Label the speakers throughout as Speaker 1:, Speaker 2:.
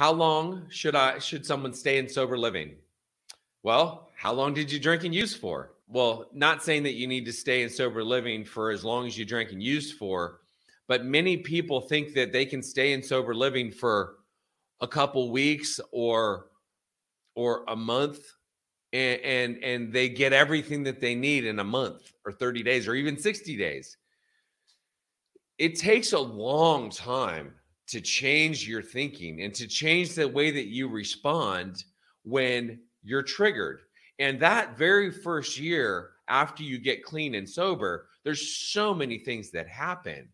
Speaker 1: How long should I should someone stay in sober living? Well, how long did you drink and use for? Well, not saying that you need to stay in sober living for as long as you drank and used for, but many people think that they can stay in sober living for a couple weeks or or a month and and and they get everything that they need in a month or 30 days or even 60 days. It takes a long time to change your thinking and to change the way that you respond when you're triggered. And that very first year after you get clean and sober, there's so many things that happen.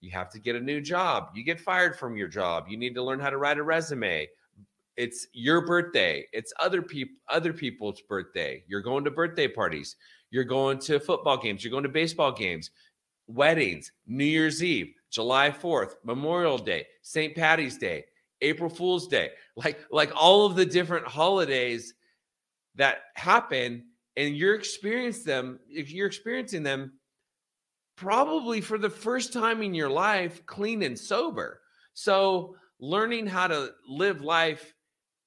Speaker 1: You have to get a new job. You get fired from your job. You need to learn how to write a resume. It's your birthday. It's other people other people's birthday. You're going to birthday parties. You're going to football games. You're going to baseball games, weddings, New Year's Eve. July 4th, Memorial Day, St. Patty's Day, April Fool's Day, like like all of the different holidays that happen and you're experiencing them if you're experiencing them probably for the first time in your life clean and sober. So learning how to live life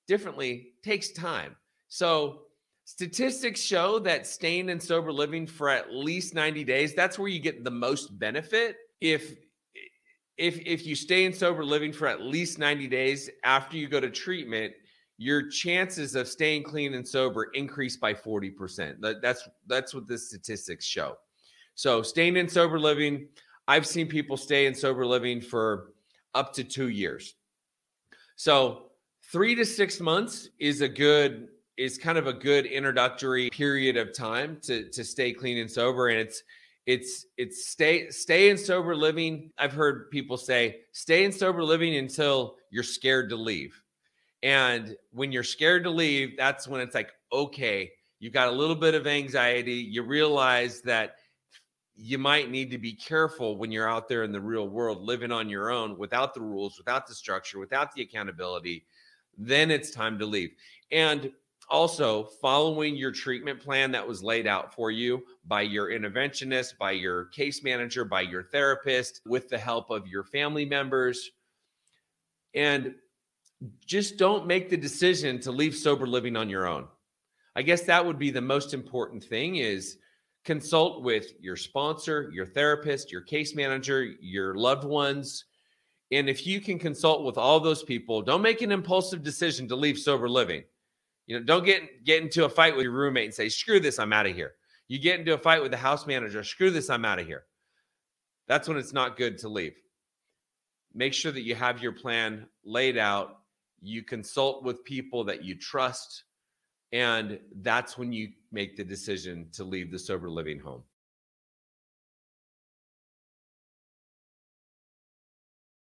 Speaker 1: differently takes time. So statistics show that staying in sober living for at least 90 days, that's where you get the most benefit. If if if you stay in sober living for at least 90 days after you go to treatment your chances of staying clean and sober increase by 40% that, that's that's what the statistics show. So staying in sober living i've seen people stay in sober living for up to two years. So three to six months is a good is kind of a good introductory period of time to to stay clean and sober and it's it's it's stay stay in sober living. I've heard people say stay in sober living until you're scared to leave. And when you're scared to leave that's when it's like okay you got a little bit of anxiety. You realize that you might need to be careful when you're out there in the real world living on your own without the rules without the structure without the accountability. Then it's time to leave. And also following your treatment plan that was laid out for you by your interventionist, by your case manager, by your therapist, with the help of your family members. And just don't make the decision to leave sober living on your own. I guess that would be the most important thing is consult with your sponsor, your therapist, your case manager, your loved ones. And if you can consult with all those people, don't make an impulsive decision to leave sober living you know, don't get get into a fight with your roommate and say, "Screw this, I'm out of here." You get into a fight with the house manager, "Screw this, I'm out of here." That's when it's not good to leave. Make sure that you have your plan laid out. You consult with people that you trust, and that's when you make the decision to leave the sober living home.